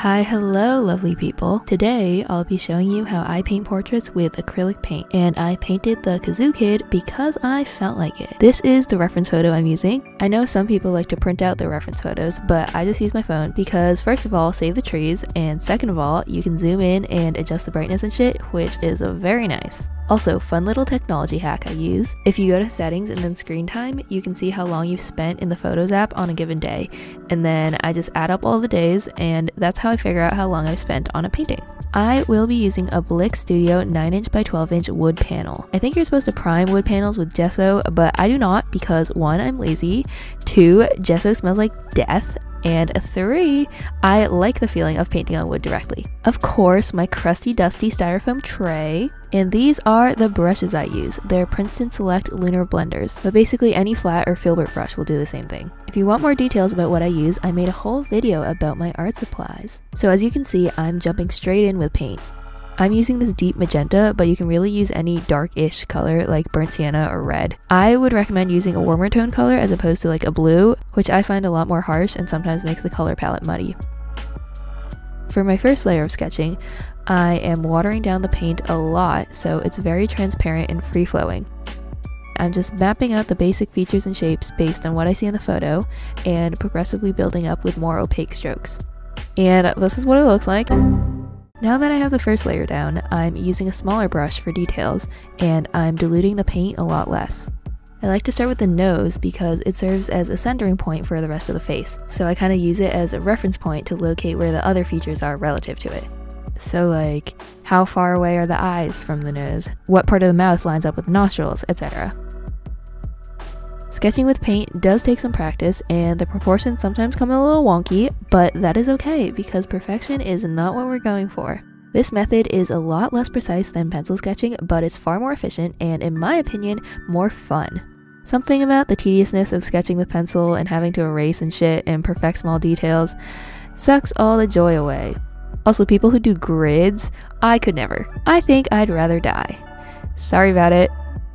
Hi, hello, lovely people. Today, I'll be showing you how I paint portraits with acrylic paint, and I painted the Kazoo Kid because I felt like it. This is the reference photo I'm using. I know some people like to print out their reference photos, but I just use my phone because first of all, save the trees, and second of all, you can zoom in and adjust the brightness and shit, which is very nice. Also, fun little technology hack I use. If you go to settings and then screen time, you can see how long you've spent in the Photos app on a given day. And then I just add up all the days, and that's how I figure out how long I've spent on a painting. I will be using a Blick Studio 9 inch by 12 inch wood panel. I think you're supposed to prime wood panels with gesso, but I do not because one, I'm lazy, two, gesso smells like death, and three, I like the feeling of painting on wood directly. Of course, my crusty dusty styrofoam tray, and these are the brushes I use. They're Princeton Select Lunar Blenders, but basically any flat or filbert brush will do the same thing. If you want more details about what I use, I made a whole video about my art supplies. So as you can see, I'm jumping straight in with paint. I'm using this deep magenta, but you can really use any dark-ish color like burnt sienna or red. I would recommend using a warmer tone color as opposed to like a blue, which I find a lot more harsh and sometimes makes the color palette muddy. For my first layer of sketching, I am watering down the paint a lot so it's very transparent and free-flowing. I'm just mapping out the basic features and shapes based on what I see in the photo and progressively building up with more opaque strokes. And this is what it looks like. Now that I have the first layer down, I'm using a smaller brush for details and I'm diluting the paint a lot less. I like to start with the nose because it serves as a centering point for the rest of the face, so I kind of use it as a reference point to locate where the other features are relative to it. So like, how far away are the eyes from the nose? What part of the mouth lines up with the nostrils, etc. Sketching with paint does take some practice, and the proportions sometimes come a little wonky, but that is okay because perfection is not what we're going for. This method is a lot less precise than pencil sketching, but it's far more efficient and, in my opinion, more fun. Something about the tediousness of sketching with pencil and having to erase and shit and perfect small details sucks all the joy away. Also, people who do grids, I could never. I think I'd rather die. Sorry about it.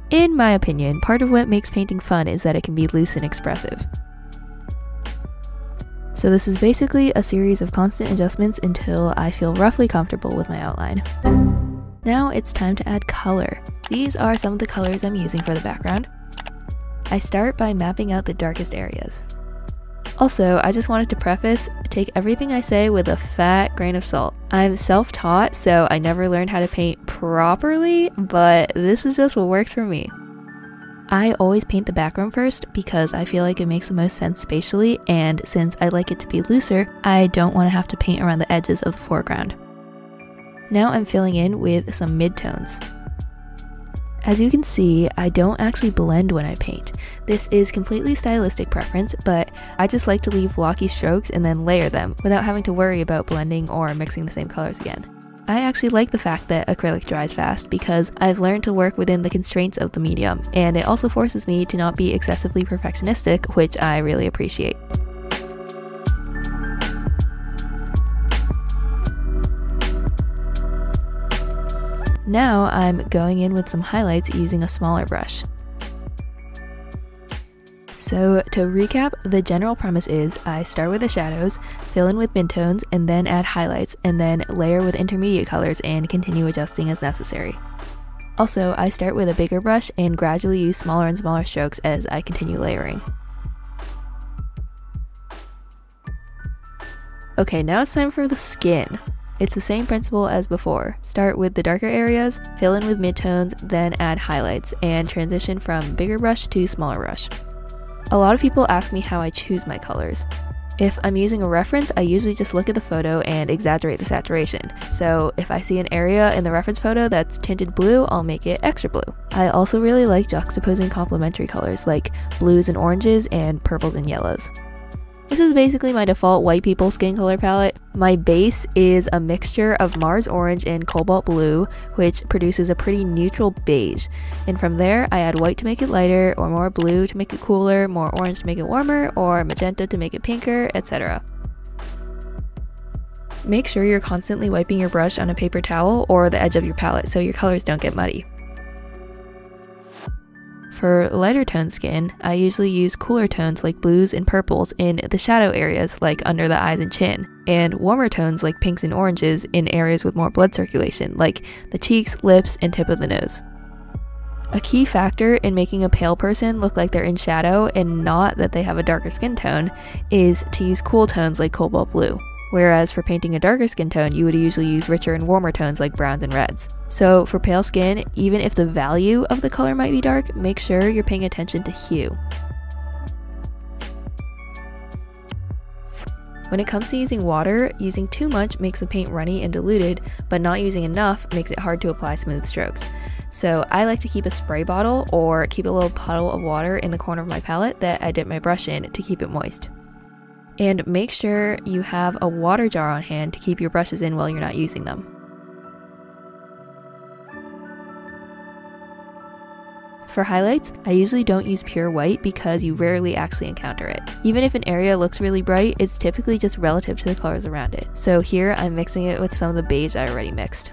In my opinion, part of what makes painting fun is that it can be loose and expressive. So this is basically a series of constant adjustments until I feel roughly comfortable with my outline. Now it's time to add color. These are some of the colors I'm using for the background. I start by mapping out the darkest areas. Also, I just wanted to preface take everything I say with a fat grain of salt. I'm self taught, so I never learned how to paint properly, but this is just what works for me. I always paint the background first because I feel like it makes the most sense spatially, and since I like it to be looser, I don't want to have to paint around the edges of the foreground. Now I'm filling in with some midtones. As you can see, I don't actually blend when I paint. This is completely stylistic preference, but I just like to leave blocky strokes and then layer them without having to worry about blending or mixing the same colors again. I actually like the fact that acrylic dries fast because I've learned to work within the constraints of the medium, and it also forces me to not be excessively perfectionistic, which I really appreciate. Now I'm going in with some highlights using a smaller brush. So to recap, the general premise is I start with the shadows, fill in with midtones, and then add highlights, and then layer with intermediate colors and continue adjusting as necessary. Also, I start with a bigger brush and gradually use smaller and smaller strokes as I continue layering. Okay, now it's time for the skin. It's the same principle as before. Start with the darker areas, fill in with midtones, then add highlights, and transition from bigger brush to smaller brush. A lot of people ask me how I choose my colors. If I'm using a reference, I usually just look at the photo and exaggerate the saturation. So if I see an area in the reference photo that's tinted blue, I'll make it extra blue. I also really like juxtaposing complementary colors like blues and oranges and purples and yellows. This is basically my default white people skin color palette. My base is a mixture of Mars Orange and Cobalt Blue, which produces a pretty neutral beige. And from there, I add white to make it lighter, or more blue to make it cooler, more orange to make it warmer, or magenta to make it pinker, etc. Make sure you're constantly wiping your brush on a paper towel or the edge of your palette so your colors don't get muddy. For lighter tone skin, I usually use cooler tones like blues and purples in the shadow areas like under the eyes and chin, and warmer tones like pinks and oranges in areas with more blood circulation like the cheeks, lips, and tip of the nose. A key factor in making a pale person look like they're in shadow and not that they have a darker skin tone is to use cool tones like cobalt blue whereas for painting a darker skin tone, you would usually use richer and warmer tones like browns and reds. So for pale skin, even if the value of the color might be dark, make sure you're paying attention to hue. When it comes to using water, using too much makes the paint runny and diluted, but not using enough makes it hard to apply smooth strokes. So I like to keep a spray bottle or keep a little puddle of water in the corner of my palette that I dip my brush in to keep it moist. And make sure you have a water jar on hand to keep your brushes in while you're not using them. For highlights, I usually don't use pure white because you rarely actually encounter it. Even if an area looks really bright, it's typically just relative to the colors around it. So here I'm mixing it with some of the beige I already mixed.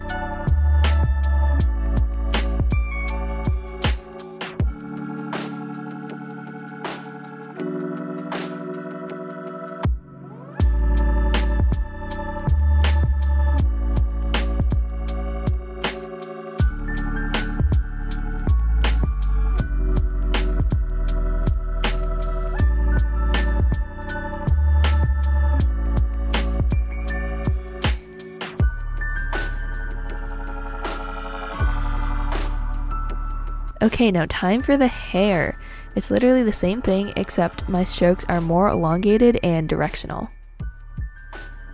Okay, now time for the hair. It's literally the same thing except my strokes are more elongated and directional.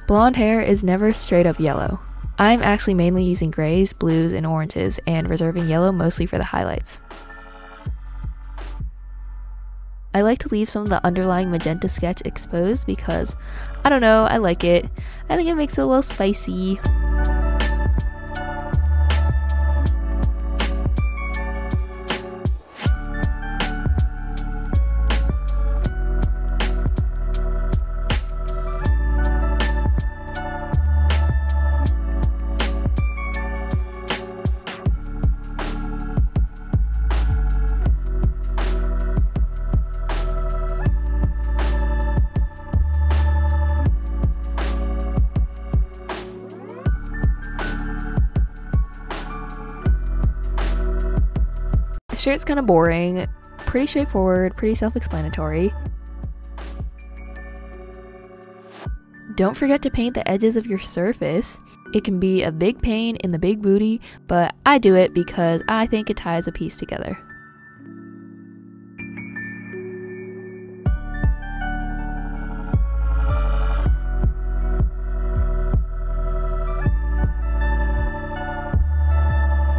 Blonde hair is never straight up yellow. I'm actually mainly using grays, blues, and oranges and reserving yellow mostly for the highlights. I like to leave some of the underlying magenta sketch exposed because, I don't know, I like it. I think it makes it a little spicy. The shirt's kind of boring, pretty straightforward, pretty self explanatory. Don't forget to paint the edges of your surface. It can be a big pain in the big booty, but I do it because I think it ties a piece together.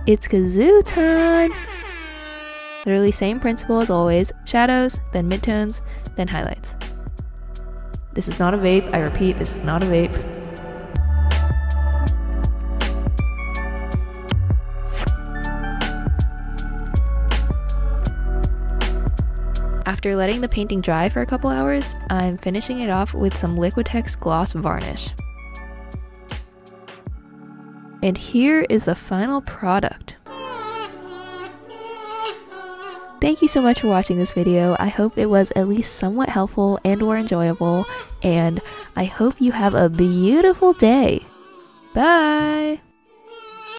It's kazoo time! Literally same principle as always, shadows, then midtones, then highlights. This is not a vape, I repeat, this is not a vape. After letting the painting dry for a couple hours, I'm finishing it off with some Liquitex gloss varnish. And here is the final product. Thank you so much for watching this video. I hope it was at least somewhat helpful and or enjoyable, and I hope you have a beautiful day. Bye!